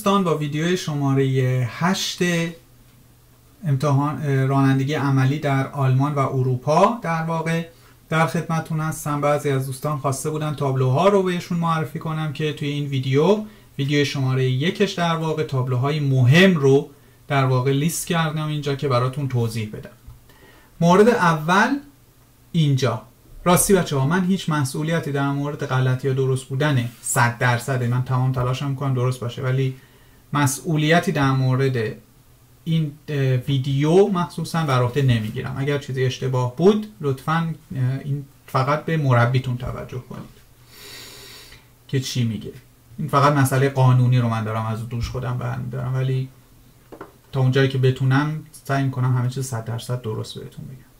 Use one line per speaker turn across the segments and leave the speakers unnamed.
دوستان با ویدیو شماره 8 امتحان رانندگی عملی در آلمان و اروپا در واقع در خدمتتون هستم. بعضی از دوستان خواسته بودن تابلوها رو بهشون معرفی کنم که توی این ویدیو ویدیو شماره یکش در واقع تابلوهای مهم رو در واقع لیست کردم اینجا که براتون توضیح بدم. مورد اول اینجا. راستی بچه ها من هیچ مسئولیتی در مورد غلطی یا درست بودن 100 درصده. من تمام تلاشم می‌کنم درست باشه ولی مسئولیتی در مورد این ویدیو مخصوصا بر عهده نمی‌گیرم. اگر چیزی اشتباه بود لطفا این فقط به مربیتون توجه کنید که چی میگه. این فقط مسئله قانونی رو من دارم از دوش خودم برمیدارم. ولی تا اونجایی که بتونم سعی می‌کنم همه چیز 100 درصد درست بهتون بگم.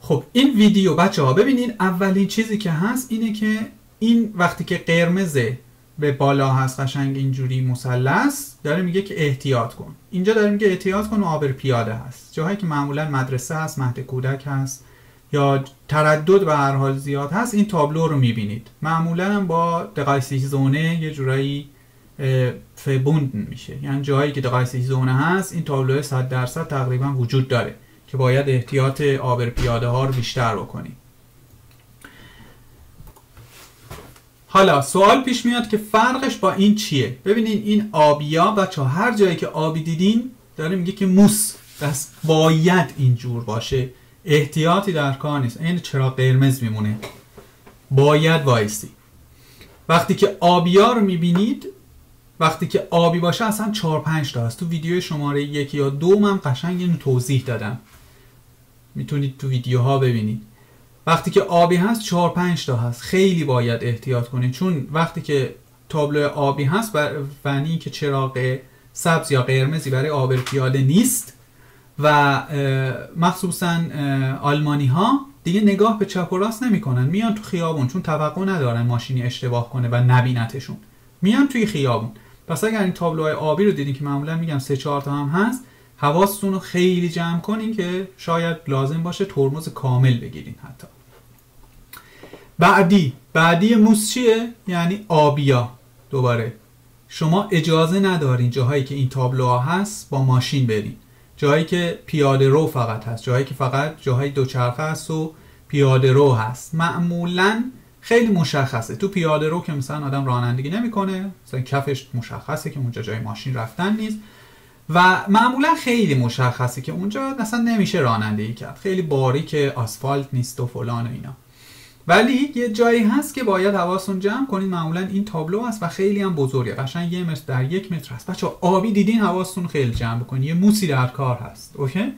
خب این ویدیو بچه ها ببینین اولین چیزی که هست اینه که این وقتی که قرمزه به بالا هست قشنگ اینجوری مثلث داره میگه که احتیاط کن. اینجا داره میگه احتیاط کن و آبر پیاده هست. جاهایی که معمولا مدرسه هست مهد کودک هست یا تردد به هر حال زیاد هست این تابلو رو می‌بینید. معمولا هم با دقایسی زونه یه جورایی فبوند میشه. یعنی جاهایی که دقایسی زونه هست این تابلو 100 درصد تقریبا وجود داره که باید احتیاط آبر پیاده ها رو بیشتر بکنیم حالا سوال پیش میاد که فرقش با این چیه؟ ببینین این آبیا بچه هر جایی که آبی دیدین داره میگه که موس. دست باید اینجور باشه. احتیاطی در کار نیست. این چرا قرمز میمونه؟ باید وایسی وقتی که آبیا رو می‌بینید وقتی که آبی باشه اصلا 4 5 تا هست تو ویدیو شماره یکی یا دو من قشنگ اینو توضیح دادم. می‌تونید تو ویدیوها ببینید. وقتی که آبی هست 4 5 تا هست. خیلی باید احتیاط کنید. چون وقتی که تابلو آبی هست فنی که چراغ سبز یا قرمزی برای آبر پیاده نیست و مخصوصا آلمانی ها دیگه نگاه به چپ و راست نمی‌کنن. میان تو خیابون چون توقع ندارن ماشینی اشتباه کنه و نبینتشون. میان توی خیابون. پس اگر این تابلوهای آبی رو دیدین که معمولا میگم سه چهار تا هم هست حواستون رو خیلی جمع کنین که شاید لازم باشه ترمز کامل بگیرین حتی. بعدی. بعدی موس چیه؟ یعنی آبیا. دوباره. شما اجازه ندارین جاهایی که این تابلوها هست با ماشین برین. جاهایی که پیاده رو فقط هست. جاهایی که فقط جاهای دوچرخه هست و پیاده رو هست. معمولا خیلی مشخصه. تو پیاده رو که مثلا آدم رانندگی نمی‌کنه مثلا کفش مشخصه که اونجا جای ماشین رفتن نیست. و معمولا خیلی مشخصه که اونجا اصلا نمیشه رانندگی کرد. خیلی باریک آسفالت نیست و فلان و اینا. ولی یه جایی هست که باید حواستون جمع کنید معمولا این تابلو هست و خیلی هم بزرگه. قشنگ یه متر در یک متر هست. بچه آبی دیدین حواستون خیلی جمع بکنید. یه موسی در کار هست. اوکی؟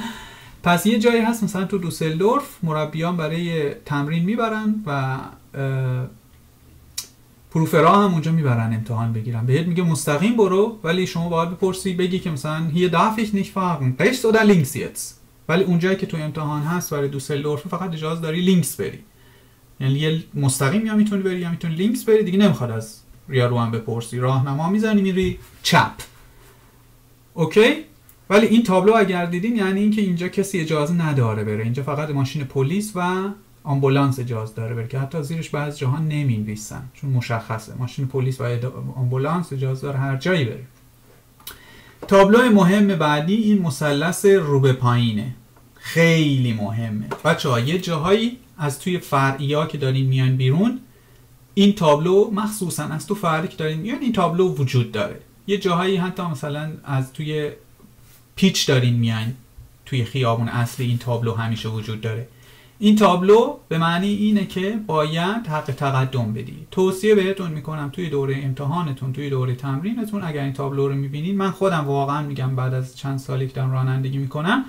پس یه جایی هست مثلا تو دوسلدورف مربیان برای تمرین می‌برن و پروفرا هم اونجا می‌برن امتحان بگیرن. بهت میگه مستقیم برو ولی شما باید بپرسی بگی که مثلا hier darf ich nicht fahren rechts oder links jetzt ولی اونجایی که تو امتحان هست برای دوسلدورف فقط اجازه داری links بری. یعنی یه مستقیم یا می‌تونی بری یا می‌تونی links بری دیگه نمی‌خواد از ریارو هم بپرسی. راهنما می‌زنی میری چپ. اوکی؟ ولی این تابلو اگر دیدین یعنی اینکه اینجا کسی اجازه نداره بره. اینجا فقط ماشین پلیس و آمبولانس اجازه داره بره که حتی زیرش بعض جاها نمی‌نویسن. چون مشخصه. ماشین پلیس و آمبولانس اجازه داره هر جایی بره. تابلو مهم بعدی این مثلث رو به پایینه. خیلی مهمه. بچه ها یه جاهایی از توی فرعی ها که دارین میان بیرون این تابلو مخصوصا از تو فرعی که دارین میان این تابلو وجود داره. یه جاهایی حتی مثلا از توی پیچ دارین میان توی خیابون اصلی این تابلو همیشه وجود داره. این تابلو به معنی اینه که باید حق تقدم بدی. توصیه بهتون می‌کنم توی دوره امتحانتون توی دوره تمرینتون اگر این تابلو رو می‌بینید من خودم واقعا میگم بعد از چند سالی که دارم رانندگی می‌کنم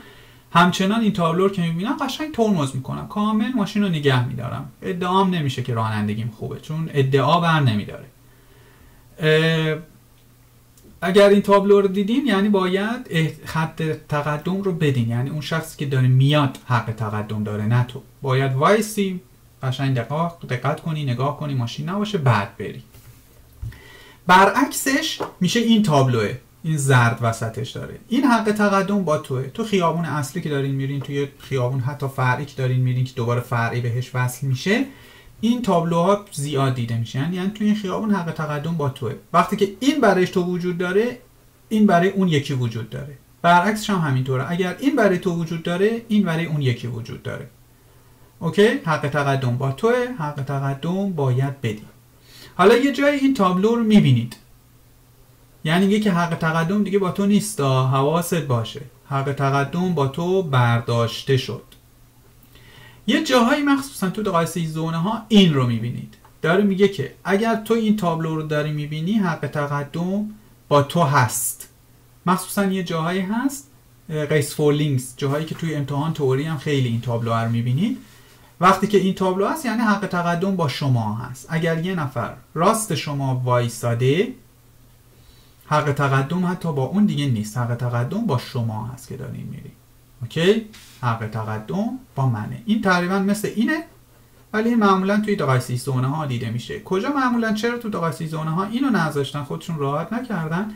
همچنان این تابلو که می‌بینم قشنگ ترمز می‌کنم. کامل ماشین رو نگه میدارم. ادعام نمیشه که رانندگیم خوبه چون ادعا بر نمیداره. اگر این تابلو رو دیدین یعنی باید خط تقدم رو بدین. یعنی اون شخصی که داره میاد حق تقدم داره نه تو. باید وایسی قشنگ دقت کنی نگاه کنی ماشین نباشه بعد بری. برعکسش میشه این تابلوه. این زرد وسطش داره. این حق تقدم با توه. تو خیابون اصلی که دارین میرین توی خیابون حتی فرعی که دارین میرین که دوباره فرعی بهش وصل میشه این تابلوها زیاد دیده میشن. یعنی تو این خیابون حق تقدم با توه. وقتی که این برایش تو وجود داره این برای اون یکی وجود داره. برعکسش هم همینطوره. اگر این برای تو وجود داره این برای اون یکی وجود داره. اوکی؟ حق تقدم با توه. حق تقدم باید بدی. حالا یه جای این تابلو رو می‌بینید. یعنی که حق تقدم دیگه با تو نیست حواست باشه. حق تقدم با تو برداشته شد. یه جاهایی مخصوصا تو دقایق زونه ها این رو می‌بینید. داره میگه که اگر تو این تابلو رو داری می‌بینی حق تقدم با تو هست. مخصوصا یه جاهایی هست قیس فور لینکس جاهایی که توی امتحان توری هم خیلی این تابلو رو می‌بینید. وقتی که این تابلو هست یعنی حق تقدم با شما هست. اگر یه نفر راست شما وایساده حق تقدم حتی با اون دیگه نیست. حق تقدم با شما هست که دارین میری اوکی؟ حق تقدم با منه. این تقریبا مثل اینه ولی این معمولا توی دقایسی زونه ها دیده میشه. کجا معمولا؟ چرا تو دقایسی زونه ها اینو نذاشتن؟ خودشون راحت نکردن.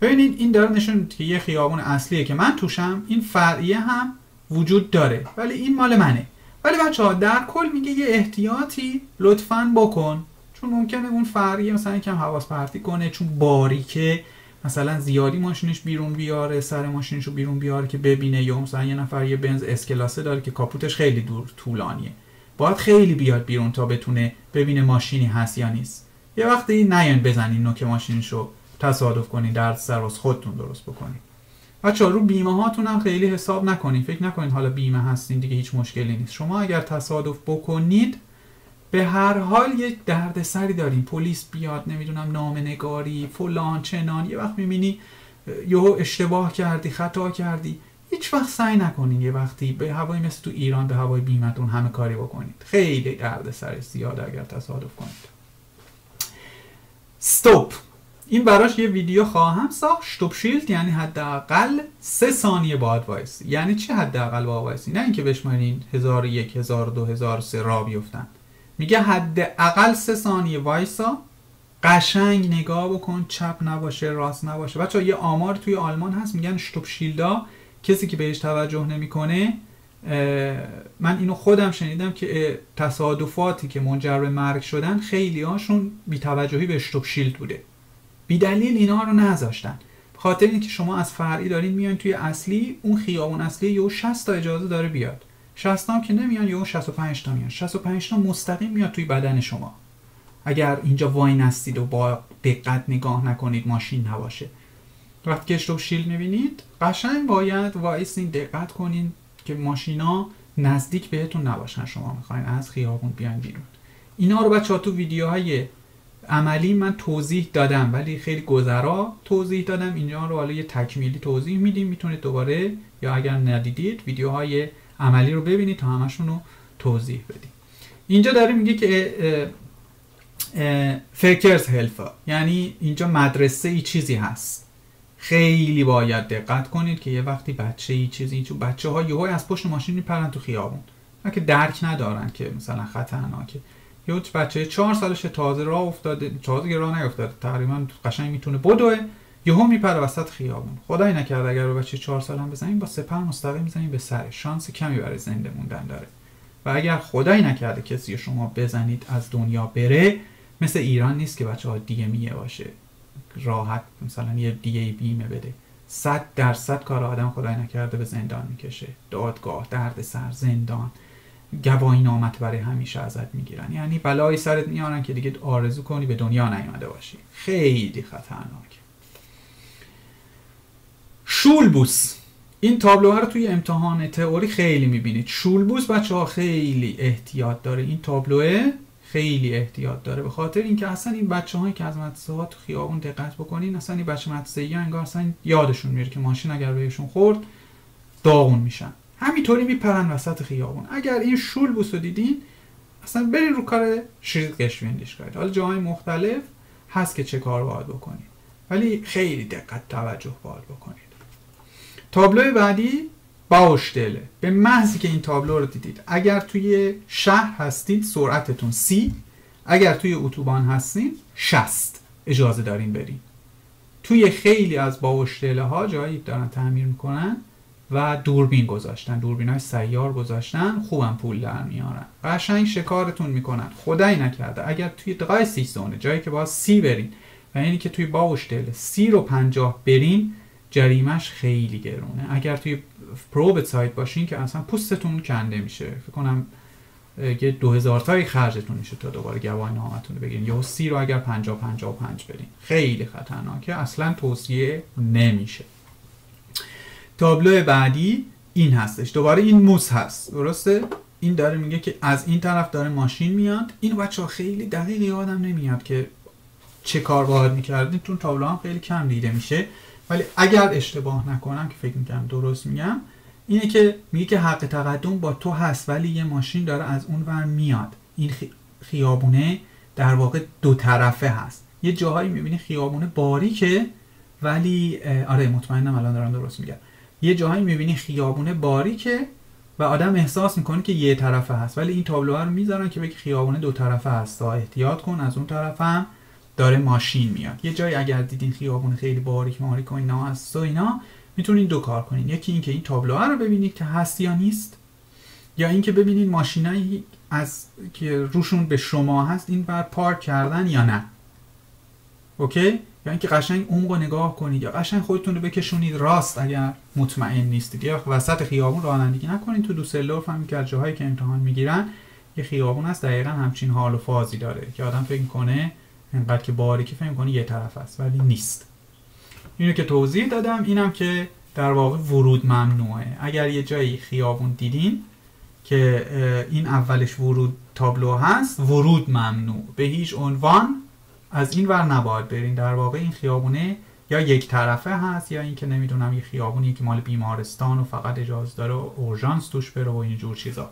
ببینید این داره نشون که یه خیابون اصلیه که من توشم این فرعیه هم وجود داره. ولی این مال منه. ولی بچه ها در کل میگه یه احتیاطی لطفا بکن. چون ممکنه اون فرعیه مثلا یکم حواس پرتی کنه چون باریکه مثلا زیادی ماشینش بیرون بیاره سر ماشینش رو بیرون بیاره که ببینه یا مثلا یه نفر یه بنز اسکلاسه داره که کاپوتش خیلی دور طولانیه. باید خیلی بیاد بیرون تا بتونه ببینه ماشینی هست یا نیست. یه وقتی نیان بزنین نوک ماشینش رو تصادف کنین درد سر خودتون درست بکنین. بچه رو بیمه هاتون هم خیلی حساب نکنین. فکر نکنین حالا بیمه هستین دیگه هیچ مشکلی نیست. شما اگر تصادف بکنید به هر حال یک دردسری داریم. پلیس بیاد نمی‌دونم نام نگاری فلان چنان. یه وقت می‌بینی یهو اشتباه کردی خطا کردی. هیچ وقت سعی نکنین یه وقتی به هوای مثل تو ایران به هوای بیمتون همه کاری بکنید. خیلی دردسر زیاد اگر تصادف کنید. Stopp این براش یه ویدیو خواهم ساخت. Stoppschild یعنی حداقل سه ثانیه باید وایسی یعنی چه حداقل باید وایسی نه اینکه بشمارین 1001 1002 1003 راه بیفتین. میگه حداقل سه ثانیه وایسا قشنگ نگاه بکن چپ نباشه راست نباشه. بچه یه آمار توی آلمان هست میگن Stoppschild ا کسی که بهش توجه نمی‌کنه من اینو خودم شنیدم که تصادفاتی که منجر به مرگ شدن خیلی هاشون بیتوجهی به Stoppschild بوده. بی دلیل اینا رو نذاشتن. خاطر اینکه شما از فرعی دارین میان توی اصلی اون خیابون اصلی یه 60 تا اجازه داره بیاد. 60 تا که نمیان یه 65 تا میان. 65 تا مستقیم میاد توی بدن شما. اگر اینجا وای نستید و با دقت نگاه نکنید ماشین نباشه. وقتی که اشتوب شیل می‌بینید قشنگ باید وایسین دقت کنین که ماشینا نزدیک بهتون نباشن. شما می‌خواین از خیابون بیان بیرون. اینا رو بچه ها تو ویدیوهای عملی من توضیح دادم ولی خیلی گذرا توضیح دادم. اینجا رو حالا یه تکمیلی توضیح میدیم. می‌تونید دوباره یا اگر ندیدید ویدیوهای عملی رو ببینید تا همشون رو توضیح بدیم اینجا داره میگه که فکرز هلفا یعنی اینجا مدرسه ای چیزی هست. خیلی باید دقت کنید که یه وقتی بچه ای چیزی چون بچه ها یهو از پشت ماشین میپرن تو خیابون. که درک ندارن که مثلا خطرناکه. یه بچه چهار سالش تازه راه افتاده تازه راه نیفتاده تقریبا قشنگ می‌تونه بدوه. یهو میپره وسط خیابون. خدای نکرد اگر به بچه چهار سال هم بزنیم با سپر مستقیم می‌زنیم به سر. شانس کمی برای زنده موندن داره. و اگر خدای نکرده کسی شما بزنید از دنیا بره مثل ایران نیست که بچه ها دیگه میه باشه. راحت مثلا یه دیگه بیمه بده. صد درصد کار آدم خدای نکرده به زندان می‌کشه. دادگاه درد سر زندان. گواهی نامت برای همیشه ازت می‌گیرن. یعنی بلای سرت میارن که دیگه آرزو کنی به دنیا نیامده باشی. خیلی خطرناک شولبوس. این تابلوها رو توی امتحان تئوری خیلی می‌بینید. شولبوس بچه ها خیلی احتیاط داره. این تابلوه خیلی احتیاط داره. به خاطر اینکه اصلا این بچه هایی که از مدرسه ها تو خیابون دقت بکنین اصلا این بچه مدرسه ای انگار اصلا یادشون میره که ماشین اگر بهشون خورد داغون میشن. همینطوری میپرن وسط خیابون. اگر این شول بوسو دیدین اصلا برین رو کار شرید قشویندیش کنید حالا جاهای مختلف هست که چه کار باید بکنید ولی خیلی دقت توجه باید بکنید تابلو بعدی باوشتله به محضی که این تابلو رو دیدید. اگر توی شهر هستید سرعتتون سی. اگر توی اتوبان هستید 60 اجازه دارین برین. توی خیلی از باوشتله ها جایی دارن تعمیر می‌کنن و دوربین گذاشتن. دوربین های سیار گذاشتن. خوبم پول در میارن. قشنگ شکارتون می‌کنن. خدایی نکرده. اگر توی دقای سی زونه جایی که باید سی برین و اینی که توی باوشتل سی رو پنجاه برین جریمش خیلی گرونه. اگر توی پروب سایت باشین که اصلا پوستتون کنده میشه. فکر کنم یه دو هزار تایی خرجتون میشه تا دوباره گواهی نامتون بگیرین. یا سی رو اگر پنجا پنجا پنج برین خیلی خطرناکه. اصلا توصیه نمیشه. تابلو بعدی این هستش. دوباره این موس هست. درسته؟ این داره میگه که از این طرف داره ماشین میاد. این بچه ها خیلی دقیق یادم نمیاد که چه کار باید می‌کردین. چون تابلو هم خیلی کم دیده میشه. ولی اگر اشتباه نکنم که فکر می‌کنم درست میگم اینه که میگه که حق تقدم با تو هست ولی یه ماشین داره از اون ور میاد. این خیابونه در واقع دو طرفه هست. یه جاهایی می‌بینی خیابونه باریکه ولی آره مطمئنم الان دارم درست میگم. یه جاهایی می‌بینی خیابونه باریکه و آدم احساس می‌کنه که یه طرفه هست. ولی این تابلوها رو می‌ذارن که بگی خیابونه دو طرفه هست. احتیاط کن از اون طرف هم داره ماشین میاد. یه جایی اگر دیدین خیابون خیلی باریک ماریک و اینا هست و اینا می‌تونین دو کار کنین. یکی اینکه این تابلوها رو ببینید که هست یا نیست یا اینکه ببینید ماشینایی از که روشون به شما هست این بر پارک کردن یا نه. اوکی؟ یا اینکه قشنگ عمق رو نگاه کنید یا قشنگ خودتون رو بکشونید. راست اگر مطمئن نیستید. یا وسط خیابون رانندگی نکنید. تو دوسلدورف هم که جاهایی که امتحان می‌گیرن یه خیابون هست. دقیقا همچین حال و فازی داره. که آدم فکر کنه انقدر که باریکی فکر کنه یه طرف است ولی نیست. اینو که توضیح دادم اینم که در واقع ورود ممنوعه. اگر یه جایی خیابون دیدین که این اولش ورود تابلو هست ورود ممنوع. به هیچ عنوان از این ور نباید برین. در واقع این خیابونه یا یک طرفه هست یا اینکه نمی‌دونم یه خیابونی که مال بیمارستان و فقط اجازه داره اورژانس توش بره و اینجور چیزا.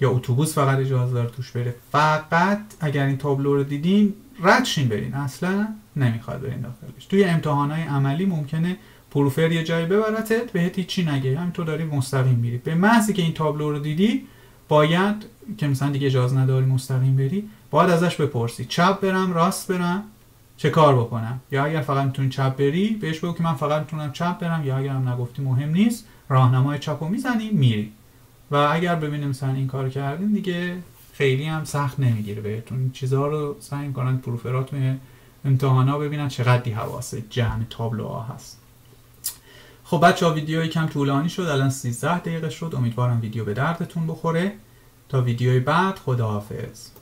یا اتوبوس فقط اجازه داره توش بره. فقط اگر این تابلو رو دیدین ردشین برین. اصلا نمی‌خواد برین داخلش. توی امتحانات عملی ممکنه پروفر یه جایی ببرتت بهت هیچی نگه. همینطور داری مستقیم میری. به محضی که این تابلو رو دیدی باید که مثلا دیگه اجازه نداری مستقیم بری باید ازش بپرسی. چپ برم راست برم چه کار بکنم؟ یا اگر فقط می‌تونی چپ بری بهش بگو که من فقط می‌تونم چپ برم یا اگر هم نگفتی مهم نیست راهنمای چپ رو می‌زنی میری. و اگر ببینیم مثلا این کار کردیم دیگه خیلی هم سخت نمی‌گیره بهتون. چیزها رو سعی کنن پروفراتون امتحانا ببینن چقدر حواسه جمع تابلوها هست. خب بچه ها ویدیوی کم طولانی شد الان 13 دقیقه شد. امیدوارم ویدیو به دردتون بخوره. تا ویدیوی بعد خداحافظ.